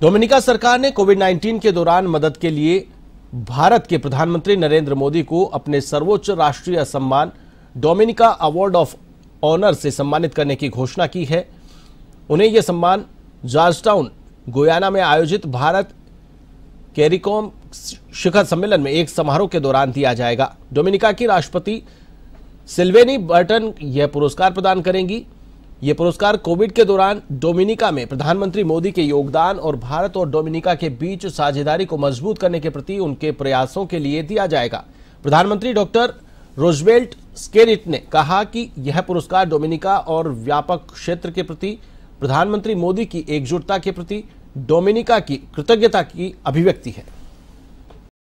Dominica सरकार ने Covid 19 के दौरान मदद के लिए भारत के प्रधानमंत्री नरेंद्र मोदी को अपने सर्वोच्च राष्ट्रीय सम्मान, डोमिनिका अवार्ड ऑफ़ ऑनर से सम्मानित करने की घोषणा की है। उन्हें यह सम्मान जॉर्जटाउन, गोयाना में आयोजित भारत कैरिकॉम शिखर सम्मेलन में एक समारोह के दौरान दिया जाएगा। डोमिनिका की राष्ट्रपति सिल्वेनी बर्टन यह पुरस्कार प्रदान करेंगी। यह पुरस्कार कोविड के दौरान डोमिनिका में प्रधानमंत्री मोदी के योगदान और भारत और डोमिनिका के बीच साझेदारी को मज़बूत करने के प्रति उनके प्रयासों के लिए दिया जाएगा। प्रधानमंत्री डॉक्टर रोजवेल्ट स्केरिट ने कहा कि यह पुरस्कार डोमिनिका और व्यापक क्षेत्र के प्रति, प्रधानमंत्री मोदी की एकजुटता के प्रति, डोमिनिका की कृतज्ञता की अभिव्यक्ति है।